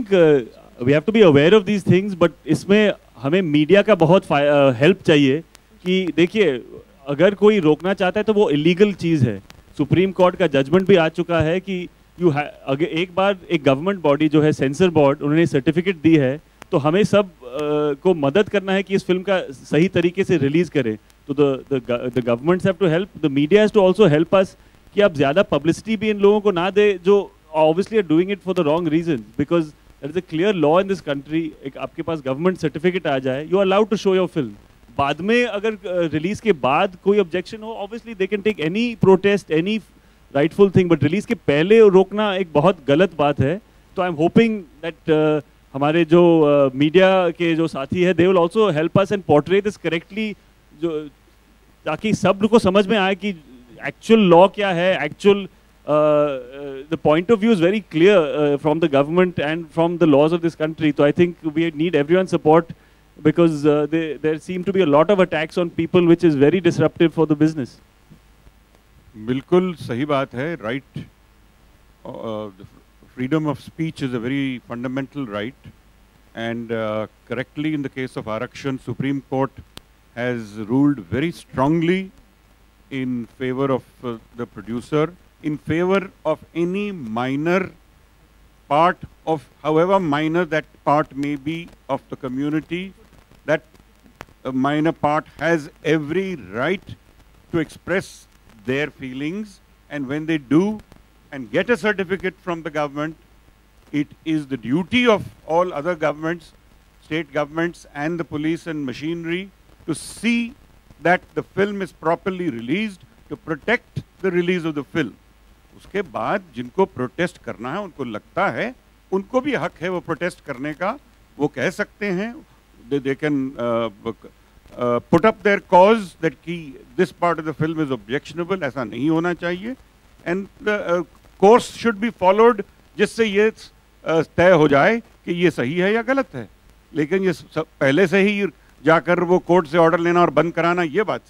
We have to be aware of these things but इसमें हमें media का बहुत हेल्प uh, चाहिए कि देखिए अगर कोई रोकना चाहता है तो वो इलीगल चीज़ है। सुप्रीम कोर्ट का जजमेंट भी आ चुका है कि यू अगर एक बार एक गवर्नमेंट बॉडी जो है सेंसर बोर्ड उन्होंने सर्टिफिकेट दी है तो हमें सब uh, को मदद करना है कि इस फ़िल्म का सही तरीके से रिलीज़ करें। तो the governments have to help the media has to also help us कि आप ज़्यादा पब्लिसिटी भी इन लोगों को ना दे जो obviously are doing it for the wrong reason because there is a clear law in this country एक आपके पास गवर्नमेंट सर्टिफिकेट आ जाए you allowed to show your film बाद में अगर रिलीज़ के बाद कोई ऑब्जेक्शन हो obviously they can take any protest any rightful thing but release के पहले रोकना एक बहुत गलत बात है। तो आई एम होपिंग दैट हमारे जो मीडिया uh, के जो साथी है they will also help us and portray this correctly जो ताकि सबको समझ में आए कि एक्चुअल लॉ क्या है actual The point of view is very clear from the government and from the laws of this country तो I think we need everyone support because uh, they, there seem to be a lot of attacks on people which is very disruptive for the business. बिल्कुल सही बात है right freedom of speech is a very fundamental right and uh, correctly in the case of Arakshan Supreme Court has ruled very strongly in favor of uh, the producer, in favor of any minor part of, however minor that part may be of the community, that a minor part has every right to express their feelings and when they do and get a certificate from the government, it is the duty of all other governments, state governments and the police and machinery to see that the film is properly released to protect the release of the film. उसके बाद जिनको protest करना है उनको लगता है उनको भी हक है वो प्रोटेस्ट करने का। वो कह सकते हैं they can put up there cause that की this part of the film is objectionable ऐसा नहीं होना चाहिए। And course should be followed जिससे ये uh, तय हो जाए कि ये सही है या गलत है। लेकिन ये पहले से ही जाकर वो कोर्ट से ऑर्डर लेना और बंद कराना ये बात